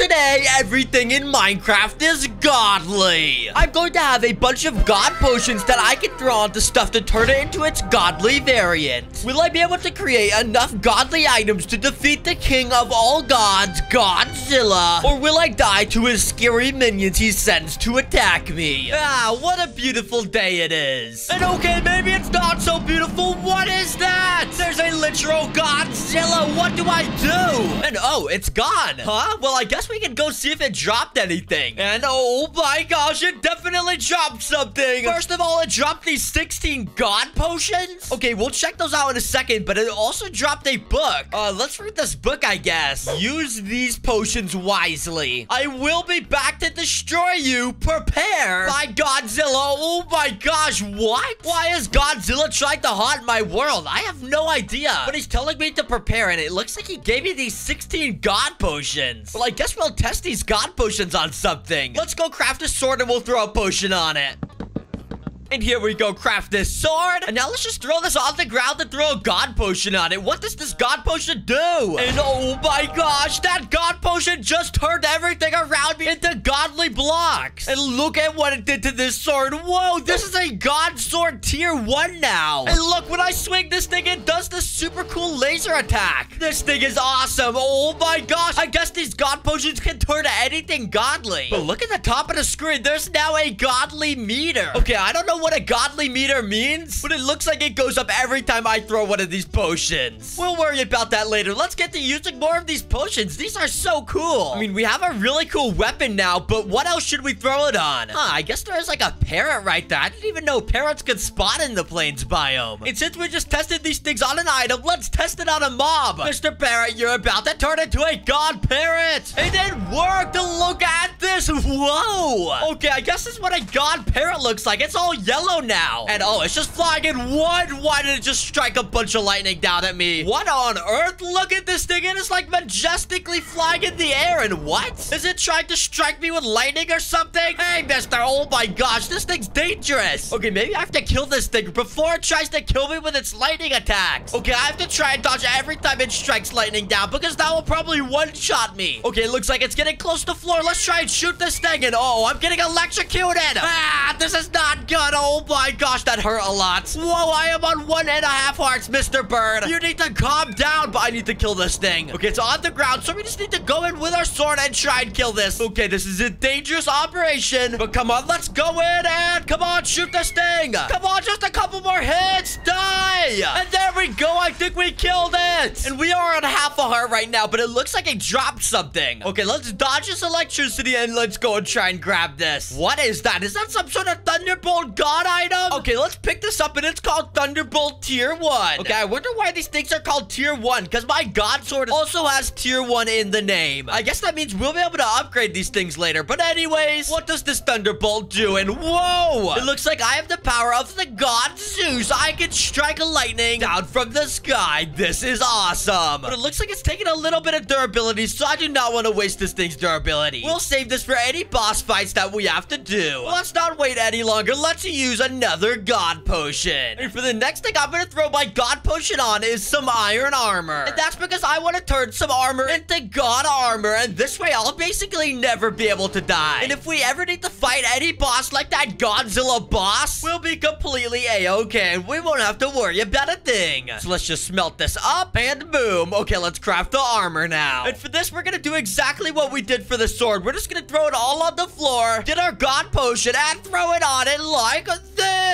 Today, everything in Minecraft is godly. I'm going to have a bunch of god potions that I can throw onto stuff to turn it into its godly variant. Will I be able to create enough godly items to defeat the king of all gods, Godzilla? Or will I die to his scary minions he sends to attack me? Ah, what a beautiful day it is. And okay, maybe it's not so beautiful. What is that? There's a literal Godzilla. What do I do? And oh, it's gone. Huh? Well, I guess we can go see if it dropped anything. And oh my gosh, it definitely dropped something. First of all, it dropped these 16 god potions. Okay, we'll check those out in a second, but it also dropped a book. Uh, let's read this book, I guess. Use these potions wisely. I will be back to destroy you. Prepare. By Godzilla. Oh my gosh, what? Why is Godzilla trying to haunt my world? I have no idea. But he's telling me to prepare, and it looks like he gave me these 16 god potions. Well, I guess we'll test these god potions on something. Let's go craft a sword and we'll throw a potion on it. And here we go, craft this sword. And now let's just throw this on the ground and throw a god potion on it. What does this god potion do? And oh my gosh, that god potion just turned everything around me into godly blocks. And look at what it did to this sword. Whoa, this is a god sword tier one now. And look, when I swing this thing, it does this super cool laser attack. This thing is awesome. Oh my gosh, I guess these god potions can turn anything godly. But look at the top of the screen. There's now a godly meter. Okay, I don't know what a godly meter means, but it looks like it goes up every time I throw one of these potions. We'll worry about that later. Let's get to using more of these potions. These are so cool. I mean, we have a really cool weapon now, but what else should we throw it on? Huh, I guess there's like a parrot right there. I didn't even know parrots could spawn in the plains biome. And since we just tested these things on an item, let's test it on a mob. Mr. Parrot, you're about to turn into a god parrot. It didn't work. To look at this. Whoa. Okay, I guess this is what a god parrot looks like. It's all yellow now. And oh, it's just flying in one. Why did it just strike a bunch of lightning down at me? What on earth? Look at this thing. It is like majestically flying in the air. And what? Is it trying to strike me with lightning or something? Hey, mister. Oh my gosh, this thing's dangerous. Okay, maybe I have to kill this thing before it tries to kill me with its lightning attacks. Okay, I have to try and dodge every time it strikes lightning down because that will probably one-shot me. Okay, it looks like it's getting close to the floor. Let's try and shoot this thing. And oh, I'm getting electrocuted. Ah, this is not good. Oh my gosh, that hurt a lot. Whoa, I am on one and a half hearts, Mr. Bird. You need to calm down, but I need to kill this thing. Okay, it's on the ground, so we just need to go in with our sword and try and kill this. Okay, this is a dangerous operation, but come on, let's go in and come on, shoot this thing. Come on, just a couple more hits. Die. And there we go. I think we killed it. And we are on half a heart right now, but it looks like it dropped something. Okay, let's dodge this electricity and let's go and try and grab this. What is that? Is that some sort of Thunderbolt God item? Okay, let's pick this up and it's called Thunderbolt Tier 1. Okay, I wonder why these things are called Tier 1 because my God Sword also has Tier 1 in the name. I guess that means we'll be able to upgrade these things later. But anyways, what does this Thunderbolt do? And whoa, it looks like I have the power of the God Zeus. I can strike a lightning down from the sky. This is awesome. But it looks like it's taking a little bit of durability, so I do not want to waste this thing's durability. We'll save this for any boss fights that we have to do. Let's not wait any longer. Let's use another God Potion. And for the next thing I'm going to throw my God Potion on is some Iron Armor. And that's because I want to turn some armor into God Armor. And this way, I'll basically never be able to die. And if we ever need to fight any boss like that Godzilla boss, we'll be completely A-okay. And we won't have to worry about a thing. So let's just smelt this up and boom. Okay, let's craft the armor now. And for this, we're going to do exactly what we did for the sword. We're just going to throw it all on the floor, get our God Potion, and throw it on it like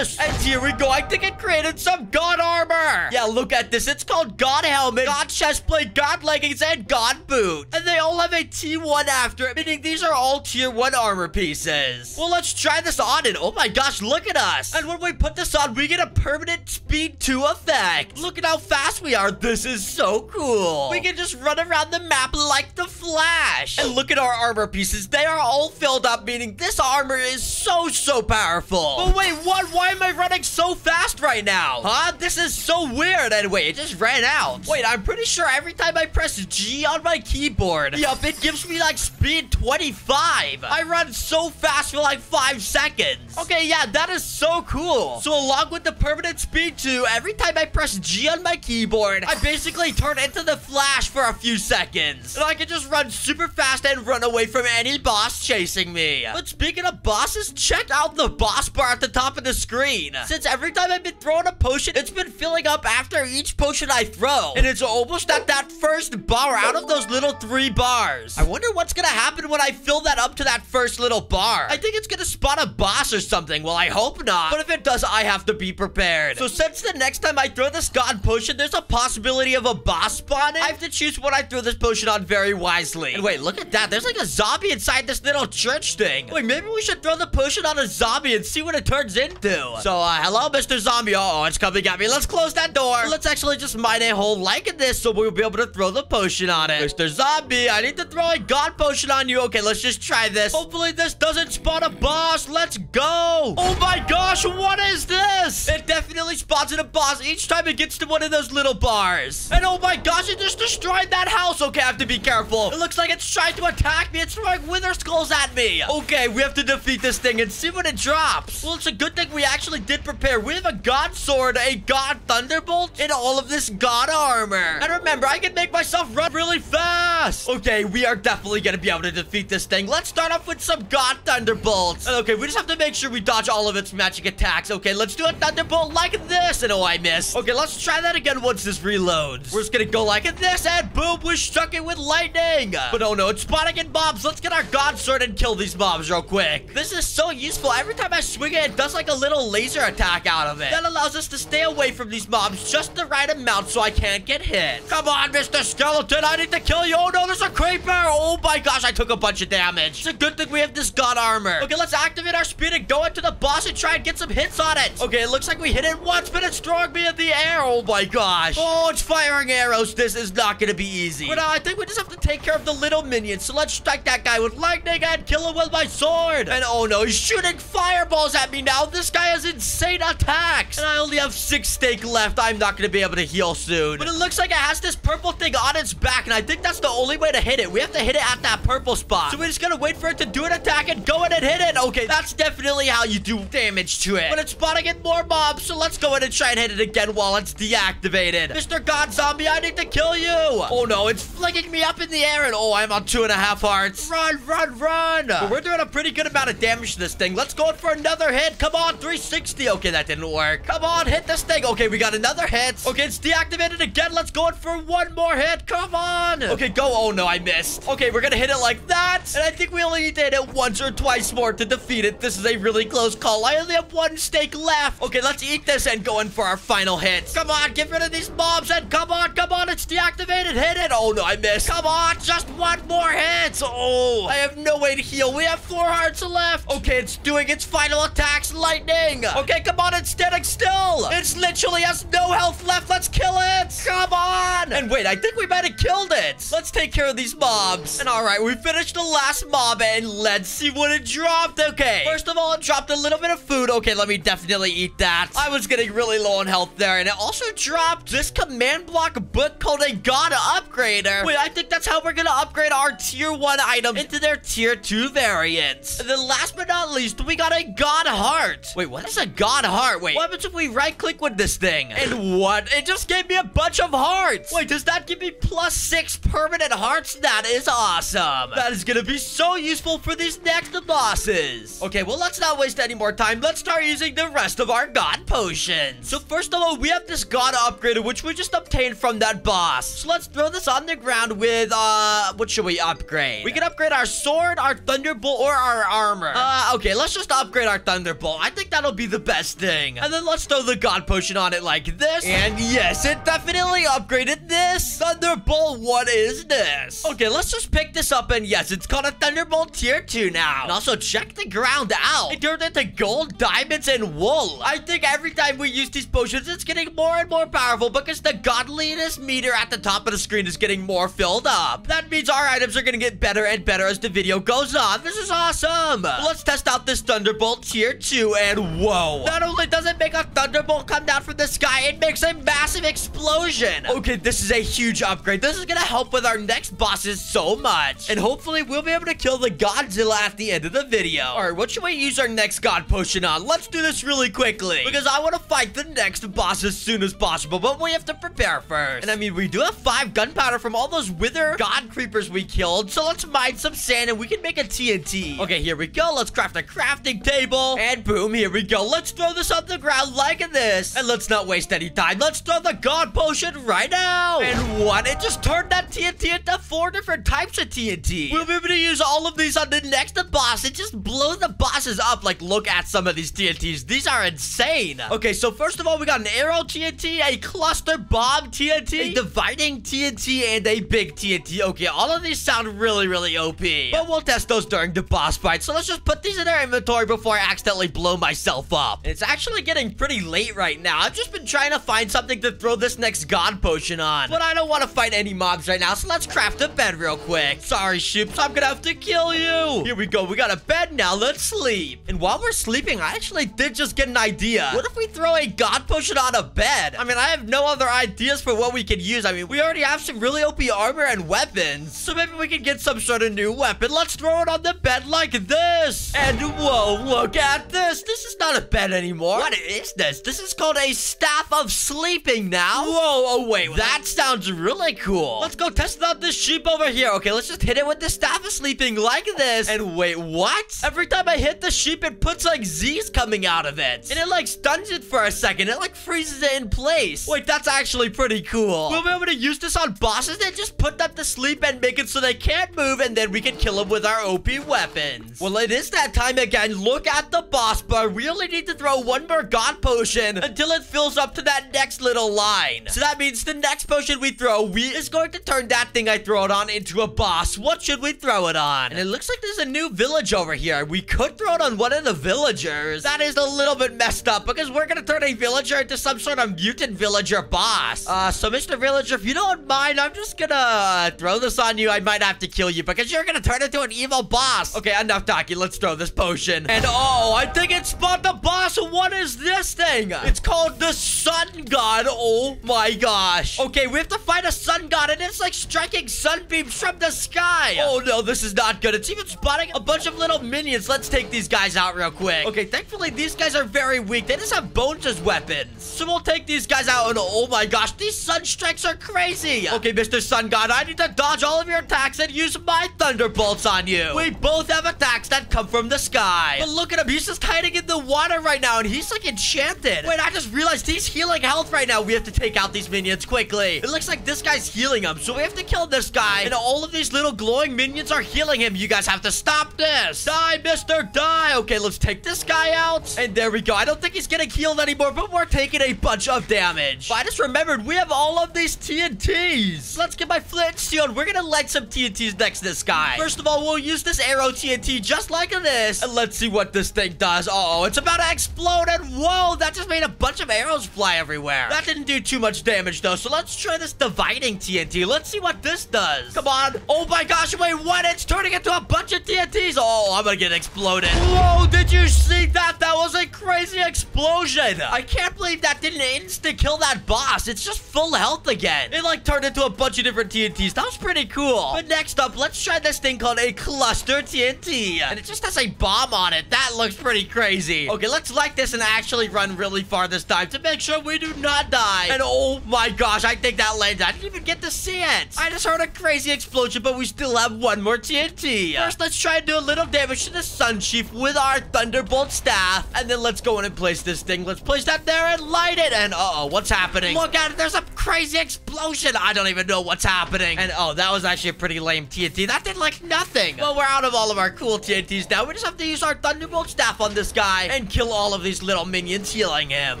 this. And here we go. I think it created some God armor. Yeah, look at this. It's called God Helmet, God Chestplate, God Leggings, and God Boot. And they all have a T1 after it, meaning these are all Tier 1 armor pieces. Well, let's try this on and oh my gosh, look at us. And when we put this on, we get a permanent speed 2 effect. Look at how fast we are. This is so cool. We can just run around the map like the Flash. And look at our armor pieces. They are all filled up, meaning this armor is so, so powerful. But wait, what? what? Why am I running so fast right now? Huh? This is so weird. And wait, it just ran out. Wait, I'm pretty sure every time I press G on my keyboard, yup, it gives me like speed 25. I run so fast for like five seconds. Okay, yeah, that is so cool. So along with the permanent speed 2, every time I press G on my keyboard, I basically turn into the Flash for a few seconds. And I can just run super fast and run away from any boss chasing me. But speaking of bosses, check out the boss bar at the top of the screen. Since every time I've been throwing a potion, it's been filling up after each potion I throw. And it's almost at that first bar out of those little three bars. I wonder what's gonna happen when I fill that up to that first little bar. I think it's gonna spawn a boss or something. Well, I hope not. But if it does, I have to be prepared. So since the next time I throw this god potion, there's a possibility of a boss spawning, I have to choose what I throw this potion on very wisely. And wait, look at that. There's like a zombie inside this little church thing. Wait, maybe we should throw the potion on a zombie and see what it turns into. So, uh, hello, Mr. Zombie. Oh, it's coming at me. Let's close that door. Let's actually just mine a hole like this so we'll be able to throw the potion on it. Mr. Zombie, I need to throw a god potion on you. Okay, let's just try this. Hopefully this doesn't spawn a boss. Let's go. Oh my gosh, what is this? It definitely spawns in a boss each time it gets to one of those little bars. And oh my gosh, it just destroyed that house. Okay, I have to be careful. It looks like it's trying to attack me. It's throwing wither skulls at me. Okay, we have to defeat this thing and see what it drops. Well, it's a good thing we actually did prepare. Have a god sword, a god thunderbolt, and all of this god armor. And remember, I can make myself run really fast. Okay, we are definitely to be able to defeat this thing. Let's start off with some god thunderbolts. Okay, we just have to make sure we dodge all of its magic attacks. Okay, let's do a thunderbolt like this. And oh, I missed. Okay, let's try that again once this reloads. We're just to go like this, and boom, we struck it with lightning. But oh no, it's spawning in mobs. Let's get our god sword and kill these mobs real quick. This is so useful. Every time I swing it, it does like a little laser attack out of it. That allows us to stay away from these mobs just the right amount so I can't get hit. Come on, Mr. Skeleton. I need to kill you. Oh no, there's a creeper. Oh my gosh, I took a bunch of damage. It's a good thing we have this god armor. Okay, let's activate our speed and go into the boss and try and get some hits on it. Okay, it looks like we hit it once, but it's throwing me in the air. Oh my gosh. Oh, it's firing arrows. This is not going to be easy. But uh, I think we just have to take care of the little minions. So let's strike that guy with lightning and kill him with my sword. And oh no, he's shooting fireballs at me now. This guy has insane attacks. And I only have six steak left. I'm not going to be able to heal soon. But it looks like it has this purple thing on its back. And I think that's the only way to hit it. We have to hit it at that purple spot. So we're just going to wait for it to do an attack and go in and hit it. Okay, that's definitely how you do damage to it. But it's spawning in more mobs. So let's go in and try and hit it again while it's deactivated. Mr. God Zombie, I need to kill you. Oh no, it's flicking me up in the air. And oh, I'm on two and a half hearts. Run, run, run. But we're doing a pretty good amount of damage to this thing. Let's go in for another hit. Come on, 360. Okay, that didn't work. Come on, hit this thing. Okay, we got another hit. Okay, it's deactivated again. Let's go in for one more hit. Come on. Okay, go. Oh no, I missed. Okay, we're gonna hit it like that. And I think we only need it once or twice more to defeat it. This is a really close call. I only have one steak left. Okay, let's eat this and go in for our final hit. Come on, get rid of these mobs and come on, come on. It's deactivated. Hit it. Oh no, I missed. Come on, just one more hit. Oh, I have no way to heal. We have four hearts left. Okay, it's doing its final attacks. Lightning. Okay, come on, it's standing still. It's literally has no health left. Let's kill it. Come on. And wait, I think we might have killed it. Let's take care of these mobs. And all right, we finished the last mob and let's see what it dropped. Okay, first of all, it dropped a little bit of food. Okay, let me definitely eat that. I was getting really low on health there. And it also dropped this command block book called a God Upgrader. Wait, I think that's how we're going to upgrade our tier 1 items into their tier 2 variants. And then last but not least, we got a God Heart. Wait, what is a God Heart? Wait, what happens if we right click with this thing? And what? It just gave me a bunch of hearts. Wait, does that give me plus six permanent hearts? That is awesome. That is going to be so useful for these next bosses. Okay, well, let's not waste any more time. Let's start using the rest of our God potions. So first of all, we have this God upgrader, which we just obtained from that boss. So let's throw this on the ground with, uh, what should we upgrade? We can upgrade our sword, our thunderbolt, or our armor. Uh, okay, let's just upgrade our thunderbolt. I think that'll be the best thing. And then let's throw the God potion on it like this. And yes, it definitely upgraded this. Thunderbolt, what is this? Okay, let's just pick this up. And yes, it's called a Thunderbolt tier 2 now. And also check the ground out. It turned into gold, diamonds, and wool. I think every time we use these potions, it's getting more and more powerful because the godliness meter at the top of the screen is getting more filled up. That means our items are going to get better and better as the video goes on. This is awesome. Let's test out this Thunderbolt tier two, and whoa. Not only does it make a thunderbolt come down from the sky, it makes a massive explosion. Okay, this is a huge upgrade. This is gonna help with our next bosses so much. And hopefully we'll be able to kill the Godzilla at the end of the video. All right, what should we use our next God Potion on? Let's do this really quickly because I want to fight the next boss as soon as possible, but we have to prepare first. And I mean, we do have five gunpowder from all those wither God creepers we killed, so let's mine some sand and we can make a TNT. Okay, here we go. Let's craft a crafting table. And boom, here we go. Let's throw this on the ground like this. And let's not waste any time. Let's throw the God Potion right now. And what? It just turned that TNT into four different types of TNT. We'll be able to use all of these on the next boss. It just blows the bosses up. Like, look at some of these TNTs. These are insane. Okay, so first of all, we got an arrow TNT, a cluster bomb TNT, a dividing TNT, and a big TNT. Okay, all of these sound really, really OP. But we'll test those during the boss fight. So let's just put these in our inventory before I accidentally blow myself up. It's actually getting pretty late right now. I've just been trying to find something to throw this next god potion on. But I don't want to fight any mobs right now, so let's craft a bed real quick. Sorry, Shoops, I'm gonna have to kill you. Here we go. We got a bed now. Let's sleep. And while we're sleeping, I actually did just get an idea. What if we throw a god potion on a bed? I mean, I have no other ideas for what we could use. I mean, we already have some really OP armor and weapons. So maybe we can get some sort of new weapon. Let's throw it on the bed like this. And whoa, look at this. This is not a bed anymore. What is this? This is called a staff of sleeping now. Whoa, oh wait, that sounds really cool. Let's go test out this sheep over here. Okay, let's just hit it with the staff of sleeping like this. And wait, what? Every time I hit the sheep, it puts like Z's coming out of it. And it like stuns it for a second. It like freezes it in place. Wait, that's actually pretty cool. We'll be able to use this on bosses and just put them to sleep and make it so they can't move and then we can kill them with our OP weapons. Well, it is that time again. Look at the boss bar. We only need to throw one more god potion until it fills up to that next little line. So that means the next potion we throw we is going to turn that thing I throw it on into a boss. What should we throw it on? And it looks like there's a new village over here. We could throw it on one of the villagers. That is a little bit messed up because we're going to turn a villager into some sort of mutant villager boss. Uh, so Mr. Villager, if you don't mind, I'm just gonna uh, throw this on you. I might have to kill you because you're gonna turn into an evil boss. Okay, enough talking. Let's throw this potion. And oh, I think it spawned the boss. What is this thing? It's called the Sun God. Oh my gosh. Okay, we have to fight a Sun God and it's like striking sunbeams from the sky. Oh no, this is not good. It's even spotting a bunch of little minions. Let's take these guys out real quick. Okay, thankfully these guys are very weak. They just have bones as weapons. So we'll take these guys out and oh my gosh, these sun strikes are crazy. Okay, Mr. Sun God, I need to dodge all of your attacks and use my thunderbolts on you. We both have attacks that come from the sky. But look at him. He's just hiding in the water right now and he's like enchanted. Wait, I just realized he's healing health right now. We have to take out these minions quickly. It looks like this guy's healing him. So we have to kill this guy and all of these little glowing minions are healing him. You guys have to stop this. Die, mister, die. Okay, let's take this guy out. And there we go. I don't think he's getting healed anymore, but we're taking a bunch of damage. But I just remembered we have all of these TNTs. Let's get my flint and steel. We're gonna light some TNTs next to this guy. First of all, we'll use this arrow TNT just like this. And let's see what this thing does. Uh oh it's about to explode. And whoa, that just made a bunch of arrows fly everywhere. That didn't do too much damage though. So let's try this dividing TNT. Let's see what this does. Come on. Oh my gosh, wait, what? It's turning into a bunch of TNTs. Oh, I'm gonna get exploded. Whoa, did you see that? That was a crazy explosion. I can't believe that didn't insta kill that boss. It's just full health again. It like turned into a bunch of different TNTs. That was pretty cool. But next up, let's try this thing called a cluster TNT. And it just has a bomb on it. That looks pretty crazy. Okay, let's like this and actually run really far this time to make sure we do not die. And oh my gosh, I think that landed. I didn't even get to see it. I just heard a crazy explosion, but we still have one more TNT. First, let's try and do a little damage to the Sun Chief with our Thunderbolt staff. And then let's go in and place this thing. Let's place that there and light it. And uh-oh, what's happening? Look at it. There's a crazy explosion. I don't even know what's happening. And oh, that was actually a pretty lame TNT. That did like nothing. Well, we're out of all of our cool TNTs now. We just have to use our Thunderbolt staff on this guy and kill all of these little minions healing him.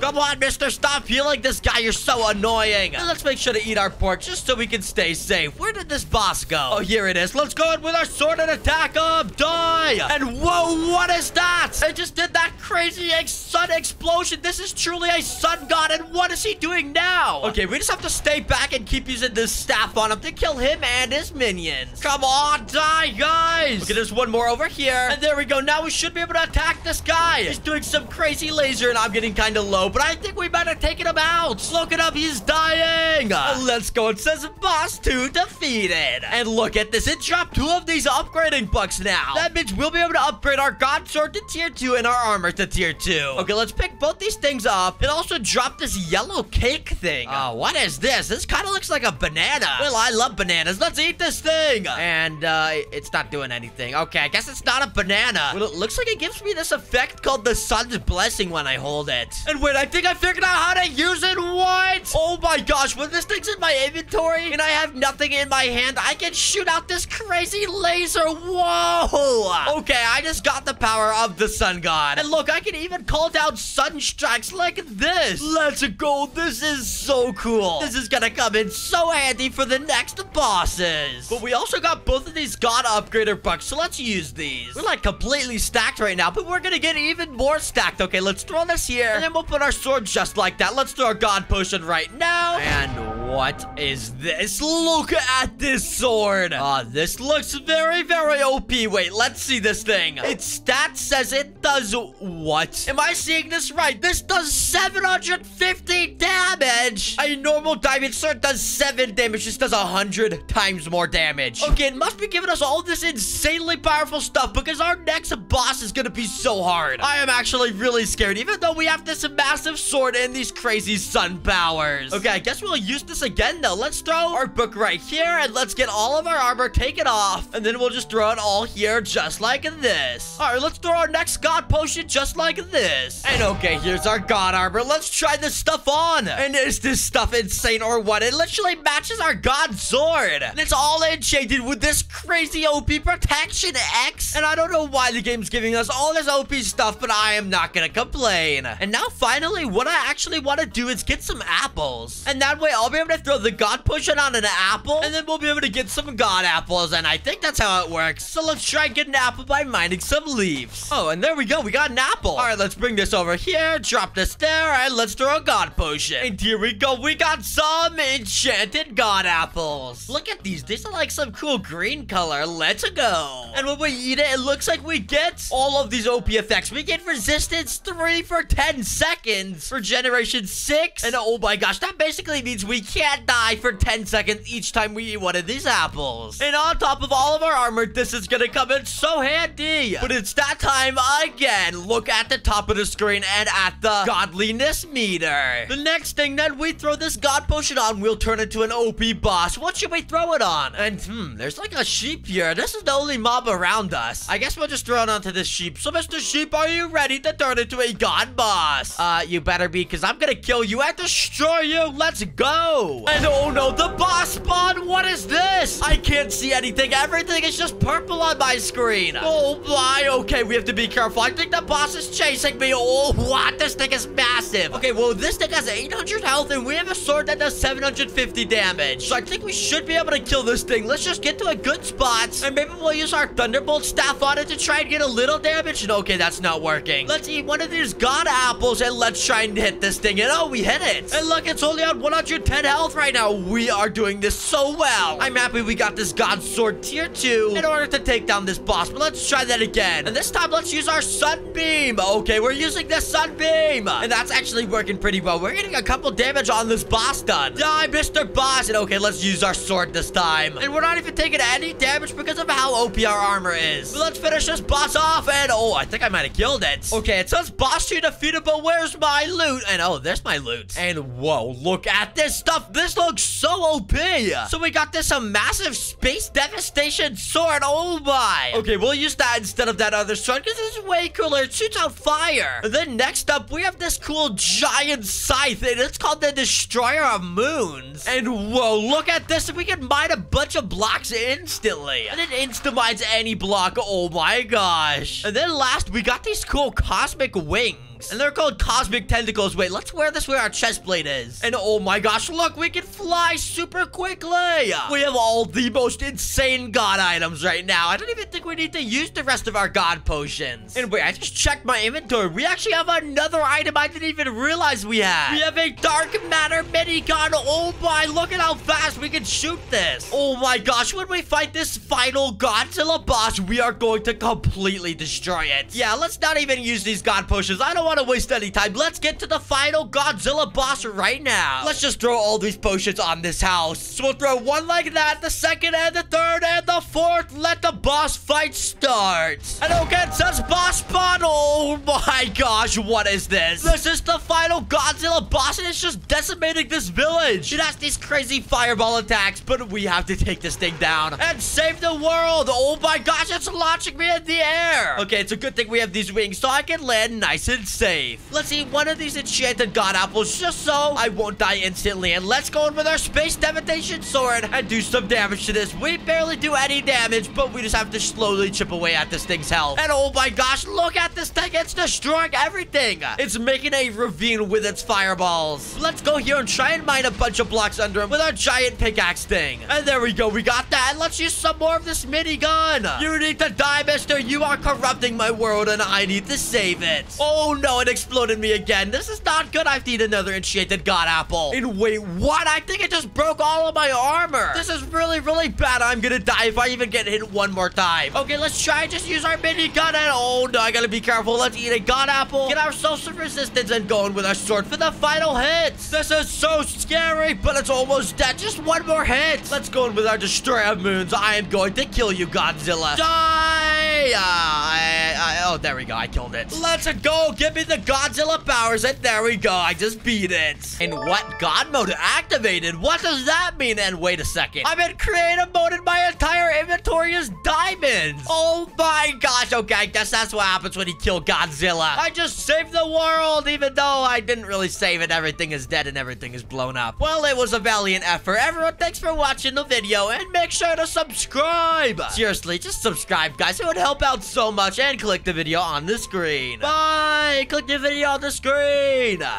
Come on, mister. Stop healing this guy. You're so annoying. And let's make sure to eat our pork just so we can stay safe. Where did this boss go? Oh, here it is. Let's go in with our sword and attack him. Die. And whoa, what is that? It just did that crazy ex sun explosion. This is truly a sun god. And what is he doing now? Okay, we just have to stay back and keep using this staff on him to kill him and his minions. Come on, die, guys. Okay, there's one more over here. And there we go. Now we should be able to attack this guy. He's doing some crazy laser and I'm getting kind of low, but I think we better take him out. Look it up. He's dying. Uh, let's go. It says boss 2 defeated. And look at this. It dropped two of these upgrading bucks now. That means we'll be able to upgrade our god sword to tier 2 and our armor to tier 2. Okay, let's pick both these things up. It also dropped this yellow cake thing. Oh, what is this? This kind of looks like a banana. Well, I love bananas. Let's eat this thing. And uh, it's not doing anything. Okay, I guess it's not a banana. Well, it looks like it gives me this effect called the sun's blessing when I hold it. And wait, I think I figured out how to use it. What? Oh my gosh, when this thing's in my inventory and I have nothing in my hand, I can shoot out this crazy laser. Whoa. Okay, I just got the power of the sun god. And look, I can even call down sun strikes like this. Let's go. This is so cool. This is gonna come in so handy for the next bosses. But we also got both of these god upgrader bucks, so let's use these. We're like completely stacked right now, but we're gonna get even more stacked. Okay, let's throw this here, and then we'll put our sword just like that. Let's throw our god potion right now. And what is this? Look at this sword. Ah, uh, this looks very, very OP. Wait, let's see this thing. Its stat says it does what? Am I seeing this right? This does 750 damage. A normal diamond sword does 7 damage. This does 100 times more damage. Okay, it must be giving us all this insanely powerful stuff because our next boss is gonna be so hard. I am actually really scared, even though we have this massive sword and these crazy sun powers. Okay, I guess we'll use this again, though. Let's throw our book right here, and let's get all of our armor taken off, and then we'll just throw it all here just like this. All right, let's throw our next god potion just like this. And okay, here's our god armor. Let's try this stuff on. And is this stuff insane or what? It literally matches our god sword. And it's all enchanted with this crazy OP protection X. And I don't know why the game's giving us all this OP stuff, but I am not gonna complain. And now finally, what I actually want to do is get some apples. And that way I'll be able to throw the god potion on an apple, and then we'll be able to get some god apples. And I think that's how it works. So let's try and get an apple by mining some leaves. Oh, and there we go. We got an apple. All right, let's bring this over here, drop this there, and let's throw a god potion. And here we go. We got some enchanted god apples. Look at these. These are like some cool green color. Let's go. And when we eat it, it looks like we get all of these OP effects. We get resistance 3 for 10 seconds for generation 6. And oh my gosh, that basically means we can't die for 10 seconds each time we eat one of these apples. And on top of all of our armor, this is gonna come in so handy. But it's that time again. Look at the top of the screen and at the godliness meter. The next thing that we throw this god potion on, we'll turn into an OP boss. What should we throw it on? And hmm, there's like a sheep here. This is the only mob around us. I guess we'll just throw it onto this sheep. So Mr. Sheep, are you ready to turn into a god boss? Uh, you better be because I'm gonna kill you and destroy you. Let's go. And oh no, the boss spawn. What is this? I can't see anything. Everything is just purple on my screen. Oh my. Okay, we have to be careful. I think the boss is chasing me. Oh, what? This thing is massive. Okay, well, this thing has 800 health and we have a sword that does 750 damage. So I think we should be able to kill this thing. Let's just get to a good spot and maybe we'll use our Thunderbolt staff on it to try and get a little damage. And okay, that's not working. Let's eat one of these god apples and let's try and hit this thing. And oh, we hit it. And look, it's only on 110 health right now. We are doing this so well. I'm happy we got this god sword tier 2 in order to take down this boss. But let's try that again. And this time, let's use our sunbeam. Okay, we're using the sunbeam. And that's actually working pretty well. We're getting a couple damage on this boss done. Die, Mr. Boss. And okay, let's use our sword this time. And we're not even taking any damage because of how OP our armor is. But let's finish this boss off. And oh, I think I might have killed it. Okay, it says boss you defeated, but where's my loot? And oh, there's my loot. And whoa, look at this stuff. This looks so OP. So we got this a massive space devastation sword. Oh my. Okay, we'll use that instead of that other sword because it's way cooler. It shoots out fire. And then next up, we have this cool giant scythe and it's called the Destroyer of Moons. And whoa, look at this. We can mine a bunch of blocks instantly. And it insta-mines any block. Oh my gosh. And then last, we got these cool cosmic wings. Legs. And they're called cosmic tentacles. Wait, let's wear this where our chest plate is. And oh my gosh, look, we can fly super quickly. We have all the most insane god items right now. I don't even think we need to use the rest of our god potions. And wait, I just checked my inventory. We actually have another item I didn't even realize we had. We have a dark matter minigun. Oh my, look at how fast we can shoot this. Oh my gosh, when we fight this final Godzilla boss, we are going to completely destroy it. Yeah, let's not even use these god potions. I don't want to waste any time. Let's get to the final Godzilla boss right now. Let's just throw all these potions on this house. So we'll throw one like that, the second and the third and the fourth. Let the boss fight start. And okay, it says boss spawn. Oh my gosh, what is this? This is the final Godzilla boss and it's just decimating this village. It has these crazy fireball attacks, but we have to take this thing down and save the world. Oh my gosh, it's launching me in the air. Okay, it's a good thing we have these wings so I can land nice and safe. Let's eat one of these enchanted god apples just so I won't die instantly. And let's go in with our space devastation sword and do some damage to this. We barely do any damage, but we just have to slowly chip away at this thing's health. And oh my gosh, look at this thing. It's destroying everything. It's making a ravine with its fireballs. Let's go here and try and mine a bunch of blocks under him with our giant pickaxe thing. And there we go. We got that. And let's use some more of this minigun. You need to die, mister. You are corrupting my world and I need to save it. Oh no, it exploded me again. This is not good. I need another enchanted god apple. And wait, what? I think it just broke all of my armor. This is really, really bad. I'm gonna die if I even get hit one more time. Okay, let's try just use our minigun. And oh no, I gotta be careful. Let's eat a god apple. Get ourselves some resistance and going with our sword for the final hit. This is so scary, but it's almost dead. Just one more hit. Let's go in with our destroyer moons. I am going to kill you, Godzilla. Die! Uh, I, I, oh, there we go. I killed it. Let's go. Give me the Godzilla powers. And there we go. I just beat it. And what? God mode activated? What does that mean? And wait a second. I'm in creative mode and my entire inventory is diamonds. Oh my gosh. Okay, I guess that's what happens when you kill Godzilla. I just saved the world, even though I didn't really save it. Everything is dead and everything is blown up. Well, it was a valiant effort. Everyone, thanks for watching the video and make sure to subscribe. Seriously, just subscribe, guys. It would help out so much and click the video on the screen. Bye. Click the video on the screen.